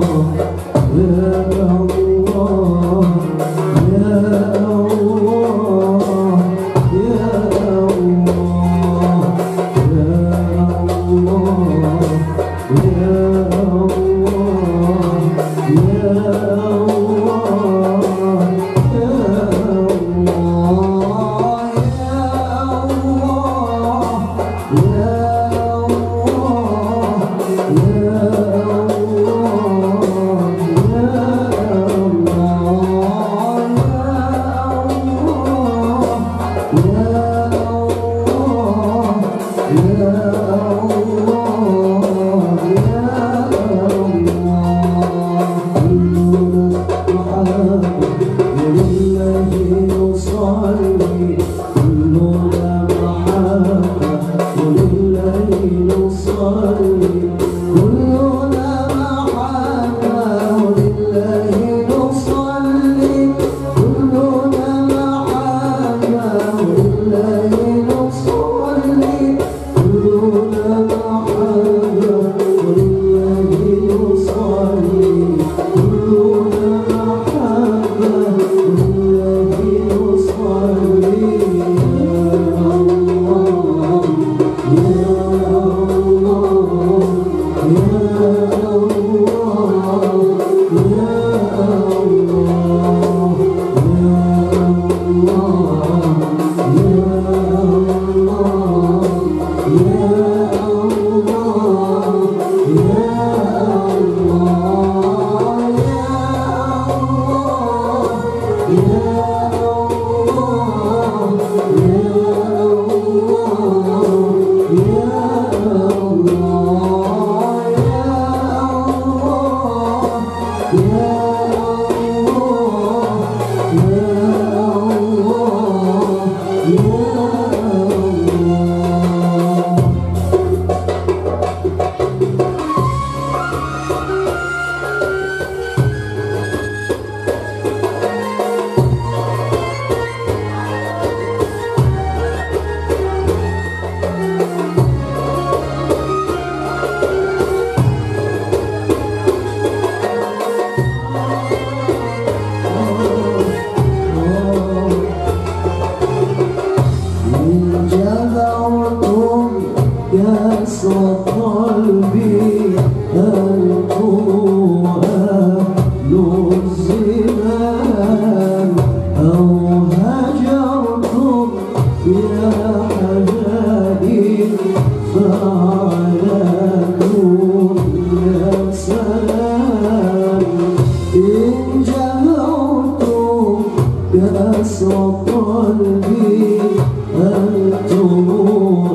know. know حسرة قلبي أنتم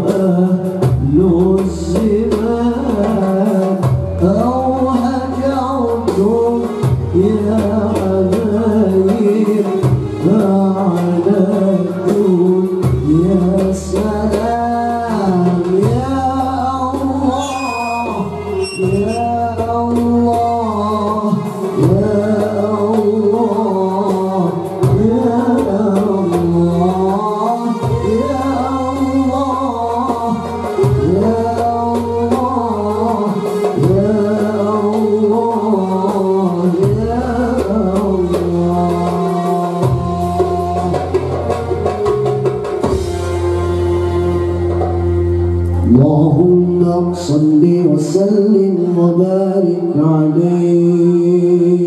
أهل الزمان أو هجرتم يا اللهم صل وسلم وبارك عليه.